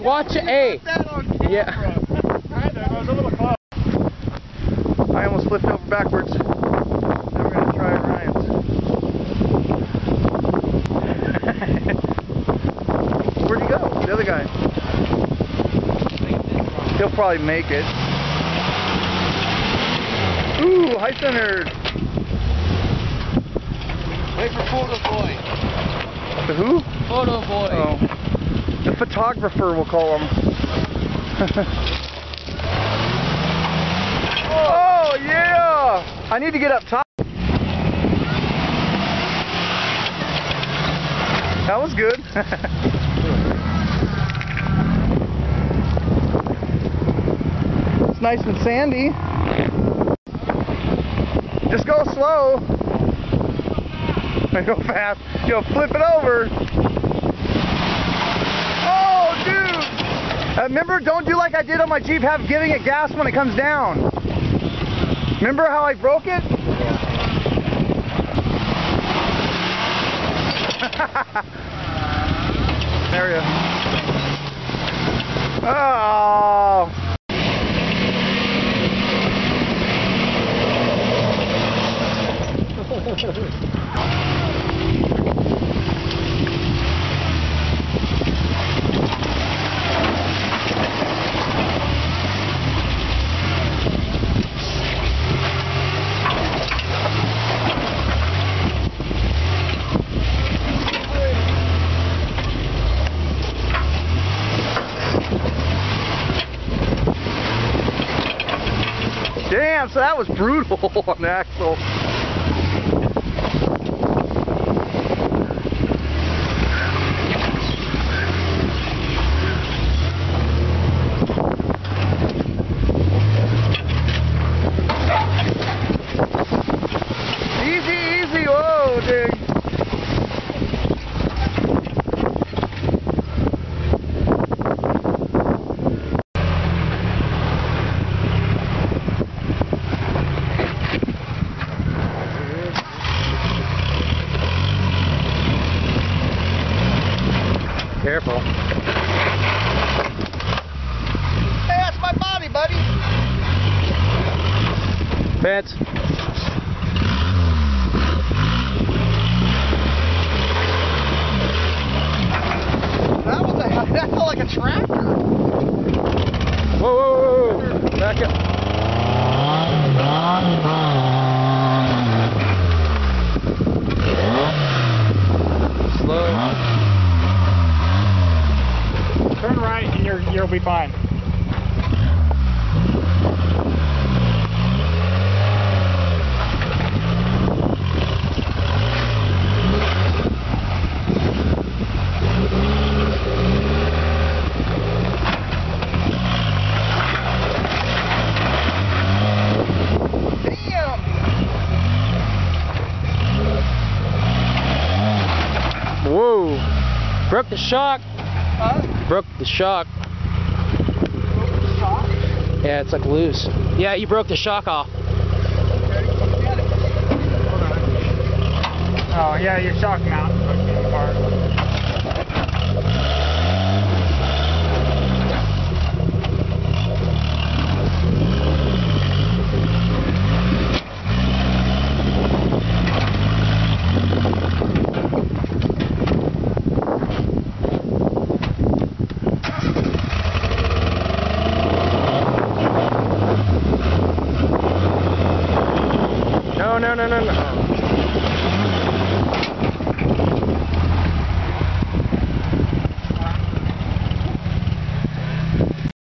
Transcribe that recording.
watch it. Hey. Yeah. I almost flipped over backwards. Now we're gonna try Ryan's. Where'd he go? The other guy. He'll probably make it. Ooh, high center. Wait for photo boy. The who? Photo boy. Oh. The photographer, we'll call him. oh, yeah! I need to get up top. That was good. it's nice and sandy. Just go slow. Go fast. Yo, flip it over. Dude! Uh, remember, don't do like I did on my Jeep, have giving it gas when it comes down. Remember how I broke it? there you go. Oh. Damn, so that was brutal on the axle. Easy, easy, whoa, dude. Careful. Hey, that's my body, buddy. Fence. That was a, that felt like a tractor. Whoa, whoa, whoa, whoa. Back up. Slow. Turn right and you're, you'll be fine. Whoa. Broke the shock. Huh? Broke the shock. Yeah, it's like loose. Yeah, you broke the shock off. Oh yeah, your shock mount なななな